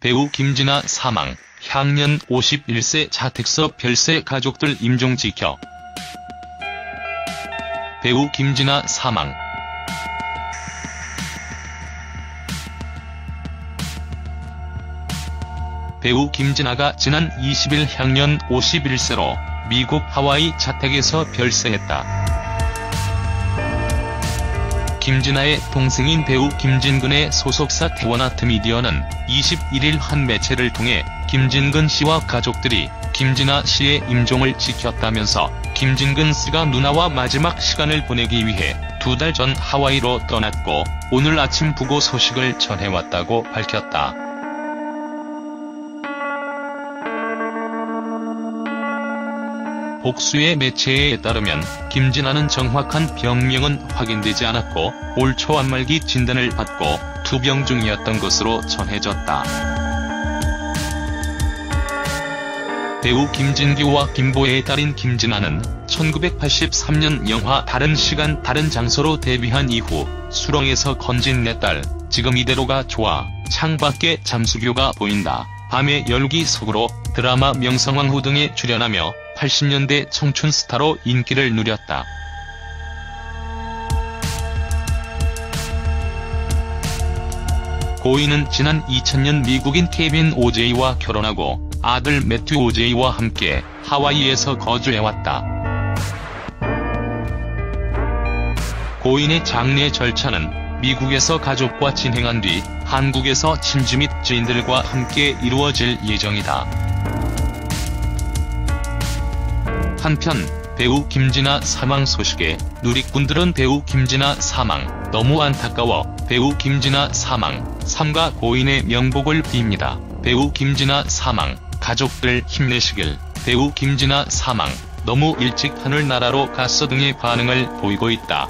배우 김진아 사망, 향년 51세 자택서 별세 가족들 임종 지켜. 배우 김진아 사망 배우 김진아가 지난 20일 향년 51세로 미국 하와이 자택에서 별세했다. 김진아의 동생인 배우 김진근의 소속사 태원아트 미디어는 21일 한 매체를 통해 김진근 씨와 가족들이 김진아 씨의 임종을 지켰다면서 김진근 씨가 누나와 마지막 시간을 보내기 위해 두 달 전 하와이로 떠났고 오늘 아침 부고 소식을 전해왔다고 밝혔다. 복수의 매체에 따르면 김진아는 정확한 병명은 확인되지 않았고 올 초 안말기 진단을 받고 투병 중이었던 것으로 전해졌다. 배우 김진규와 김보혜의 딸인 김진아는 1983년 영화 다른 시간 다른 장소로 데뷔한 이후 수렁에서 건진 내 딸, 지금 이대로가 좋아, 창밖에 잠수교가 보인다, 밤의 열기 속으로 드라마 명성황후 등에 출연하며 80년대 청춘 스타로 인기를 누렸다. 고인은 지난 2000년 미국인 케빈 오제이와 결혼하고 아들 매튜 오제이와 함께 하와이에서 거주해왔다. 고인의 장례 절차는 미국에서 가족과 진행한 뒤 한국에서 친지 및 지인들과 함께 이루어질 예정이다. 한편 배우 김진아 사망 소식에 누리꾼들은 배우 김진아 사망 너무 안타까워 배우 김진아 사망 삼가 고인의 명복을 빕니다. 배우 김진아 사망 가족들 힘내시길 배우 김진아 사망 너무 일찍 하늘나라로 갔어 등의 반응을 보이고 있다.